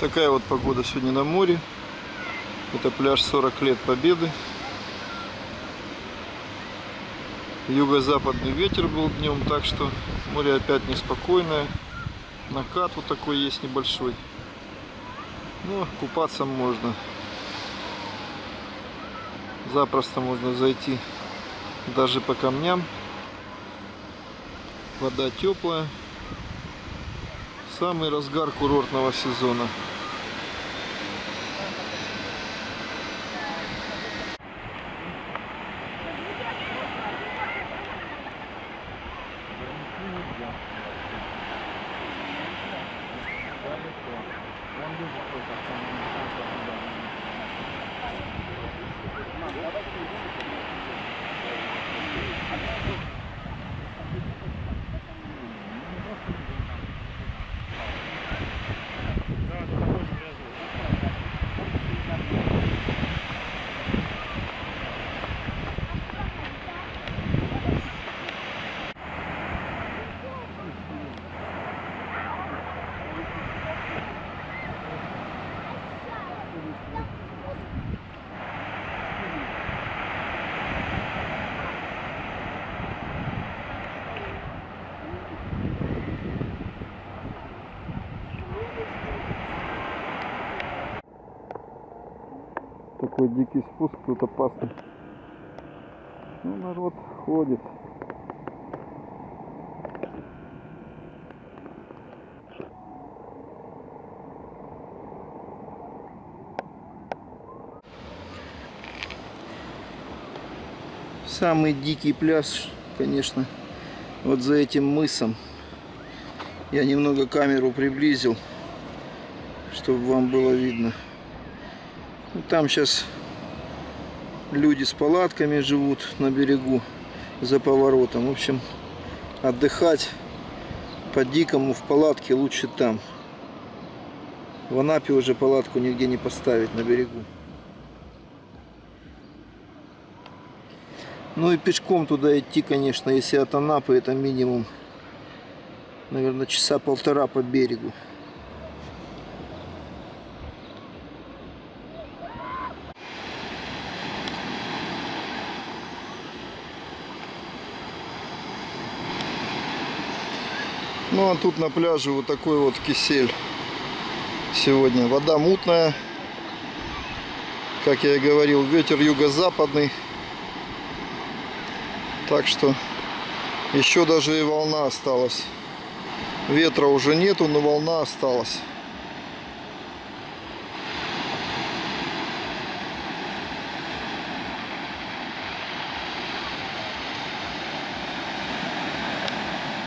Такая вот погода сегодня на море. Это пляж 40 лет Победы. Юго-западный ветер был днем, так что море опять неспокойное. Накат вот такой есть небольшой. Но купаться можно. Запросто можно зайти даже по камням. Вода теплая. Самый разгар курортного сезона. Такой дикий спуск, тут опасно. Ну, народ ходит. Самый дикий пляж, конечно, вот за этим мысом. Я немного камеру приблизил, чтобы вам было видно. Ну, Там сейчас люди с палатками живут на берегу за поворотом. В общем, отдыхать по-дикому в палатке лучше там. В Анапе уже палатку нигде не поставить на берегу. Ну и пешком туда идти, конечно, если от Анапы, это минимум, наверное, часа полтора по берегу. Ну а тут на пляже вот такой вот кисель сегодня. Вода мутная. Как я и говорил, ветер юго-западный. Так что еще даже и волна осталась. Ветра уже нету, но волна осталась.